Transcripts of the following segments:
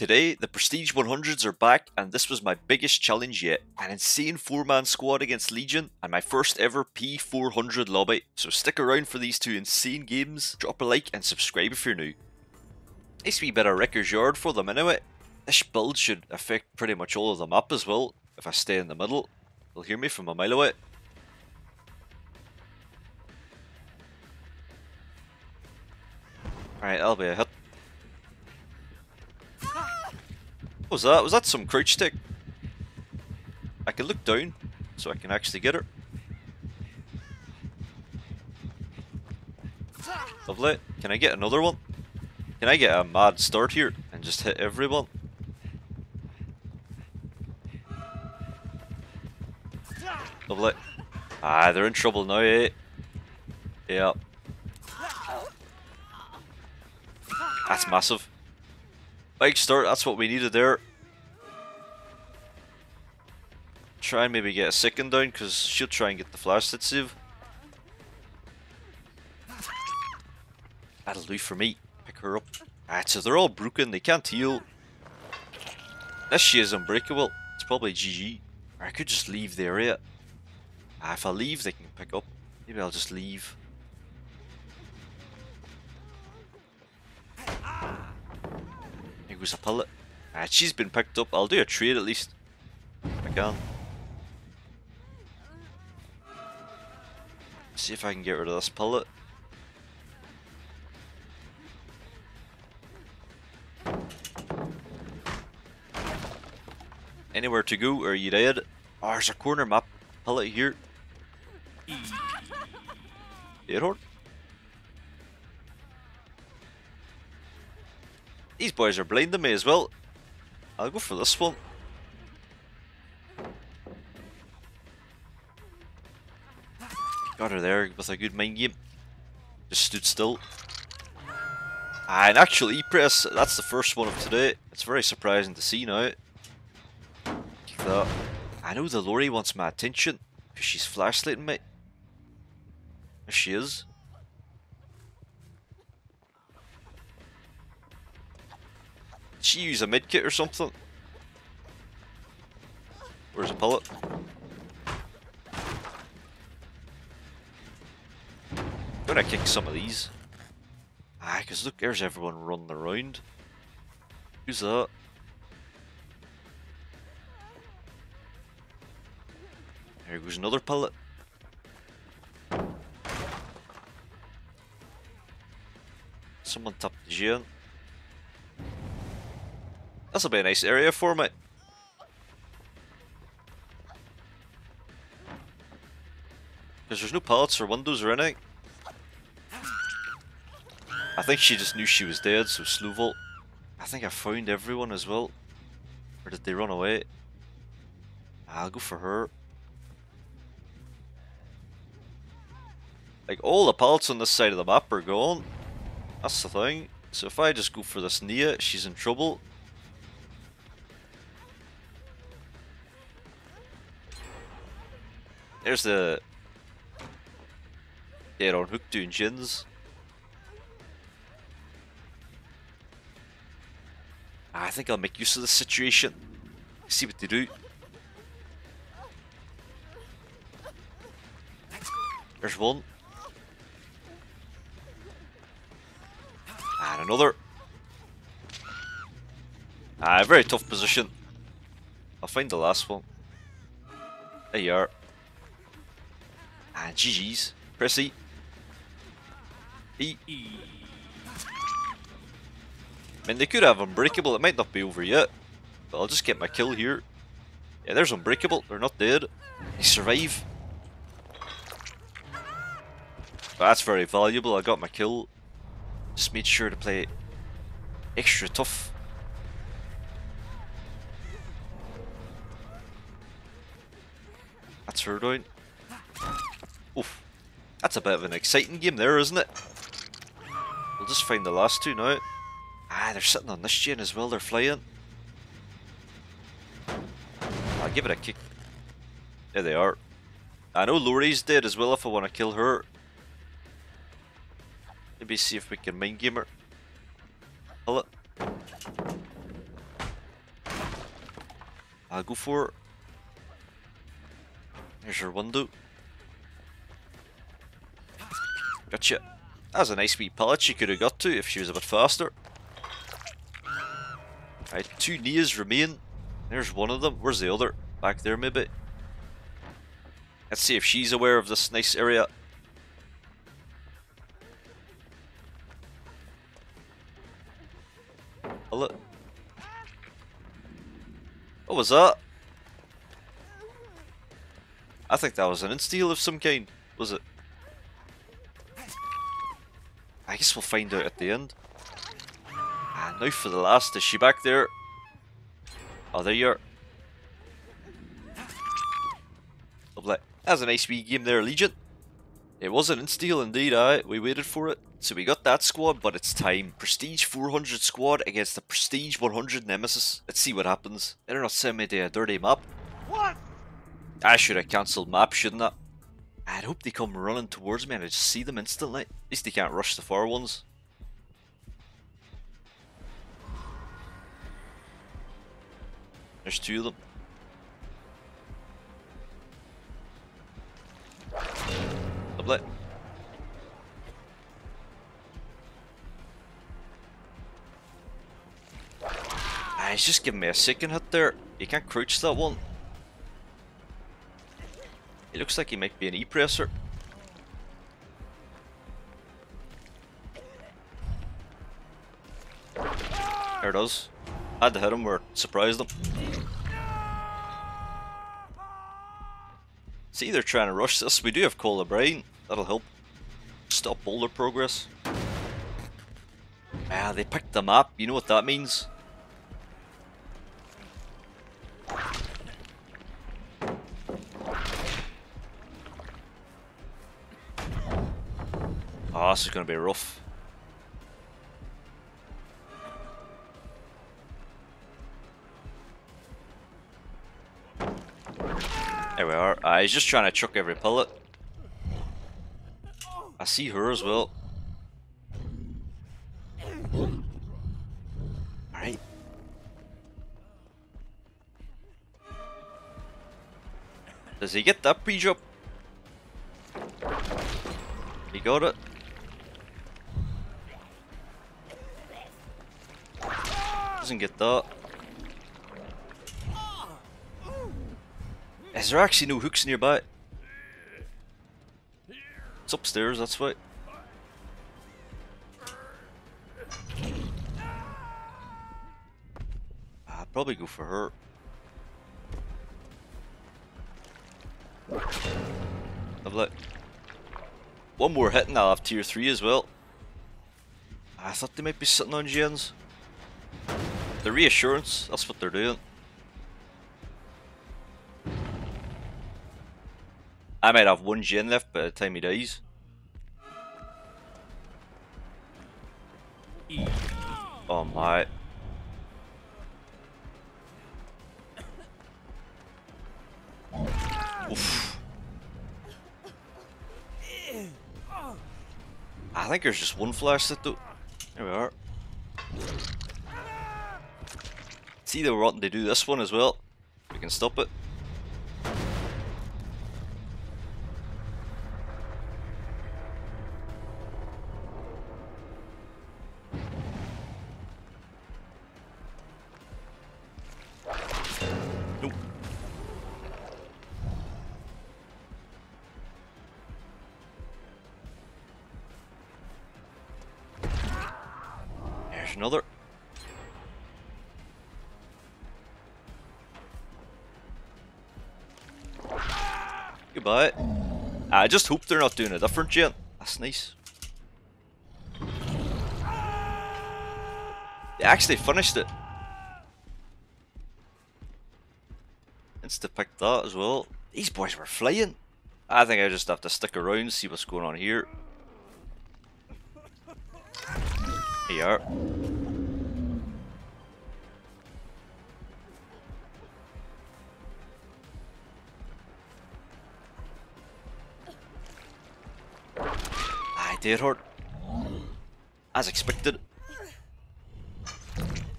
Today, the Prestige 100s are back, and this was my biggest challenge yet. An insane 4-man squad against Legion, and my first ever P400 lobby. So stick around for these two insane games, drop a like and subscribe if you're new. Nice wee bit of Wrecker's Yard for them anyway. This build should affect pretty much all of the map as well, if I stay in the middle. They'll hear me from a mile away. Alright, that'll be a hit. What was that? Was that some crouch stick? I can look down, so I can actually get her. Lovely. Can I get another one? Can I get a mad start here and just hit everyone? Lovely. Ah, they're in trouble now, eh? Yeah. That's massive. Big start, that's what we needed there. Try and maybe get a second down, because she'll try and get the flashlight save. That'll do for me. Pick her up. Ah, so they're all broken, they can't heal. This she is unbreakable. It's probably GG. Or I could just leave the area. Ah, if I leave, they can pick up. Maybe I'll just leave. Here goes a pallet. Ah, she's been picked up. I'll do a trade at least. I can. See if I can get rid of this pallet. Anywhere to go, are you dead? Oh, there's a corner map pallet here. Error. These boys are blinding me as well. I'll go for this one. Got her there with a good mind game. Just stood still. Ah, and actually, E-Press, that's the first one of today. It's very surprising to see now. That. I know the Laurie wants my attention, because she's flashlighting me. There she is. She use a medkit or something? Where's a pallet? gonna kick some of these. Ah, because look, there's everyone running around. Who's that? There goes another pallet. Someone tapped the Gian. This'll be a nice area for me. Because there's no pallets or windows or anything. I think she just knew she was dead, so slew vault. I think I found everyone as well. Or did they run away? I'll go for her. Like, all the pallets on this side of the map are gone. That's the thing. So if I just go for this Nea, she's in trouble. There's the... Dead on hook doing gins. I think I'll make use of the situation. See what they do. There's one. And another. Ah, very tough position. I'll find the last one. There you are. Ah, and GG's. Press E. E. I mean, they could have Unbreakable, it might not be over yet. But I'll just get my kill here. Yeah, there's Unbreakable, they're not dead. They survive. But that's very valuable, I got my kill. Just made sure to play extra tough. That's her down. Oof. That's a bit of an exciting game there, isn't it? We'll just find the last two now. Ah, they're sitting on this chain as well, they're flying. I'll give it a kick. There they are. I know Laurie's dead as well if I want to kill her. Maybe see if we can mind game her. It. I'll go for it. There's your window. Gotcha. That's a nice wee pallet she could have got to if she was a bit faster. Right, two Neas remain. There's one of them. Where's the other? Back there maybe. Let's see if she's aware of this nice area. Hello. What was that? I think that was an insta of some kind. Was it? I guess we'll find out at the end. And now for the last. Is she back there? Oh, there you are. Lovely. That's a nice wee game there, Legion. It was an insta indeed, aye. We waited for it. So we got that squad, but it's time. Prestige 400 squad against the Prestige 100 Nemesis. Let's see what happens. Better not send me to a dirty map. What? I should have cancelled map, shouldn't I? I'd hope they come running towards me and I just see them instantly. At least they can't rush the far ones. There's two of them. Lovely. Ah, he's just giving me a second hit there. You can't crouch that one. It looks like he might be an E-presser. There it is. I Had to hit him or surprised him. See, they're trying to rush this. We do have Call of Brine. That'll help stop boulder progress. Ah, they picked the map. You know what that means? Oh, this is going to be rough. There we are. Uh, he's just trying to chuck every pallet. I see her as well. Alright. Does he get that pre-jump? He got it. Doesn't get that. Is there actually no hooks nearby? It's upstairs, that's why. I'd probably go for her. Lovely. One more hit and I'll have tier 3 as well. I thought they might be sitting on gens. The reassurance, that's what they're doing. I might have one gen left by the time he dies. Oh my. Oof. I think there's just one flashlight. There we are. See they were wanting to do this one as well. We can stop it. Nope. There's another. Goodbye. Uh, I just hope they're not doing a different gen. That's nice. They actually finished it. Insta picked that as well. These boys were flying. I think I just have to stick around, see what's going on here. Here you are. It did hurt. As expected.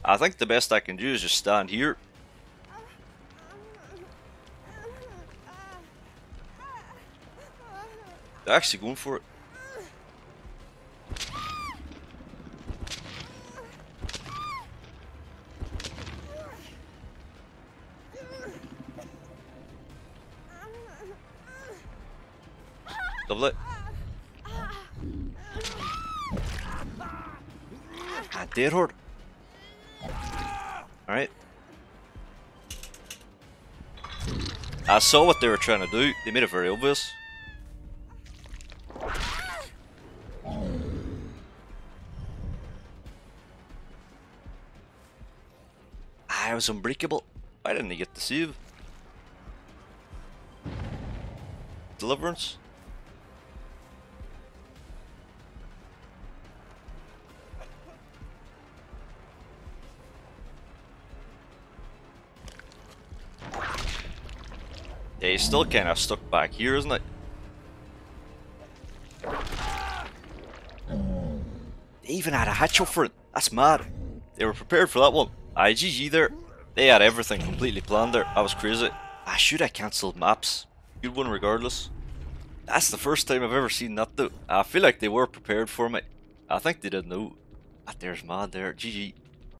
I think the best I can do is just stand here. They're actually going for it. Dead horde. Alright. I saw what they were trying to do. They made it very obvious. Ah, I was unbreakable. Why didn't he get the save? Deliverance? Yeah, he's still kind of stuck back here, isn't it? They even had a hatch for it. That's mad. They were prepared for that one. I GG there. They had everything completely planned there. I was crazy. I should have cancelled maps. Good one regardless. That's the first time I've ever seen that though. I feel like they were prepared for me. I think they did know. That there's mad there. GG.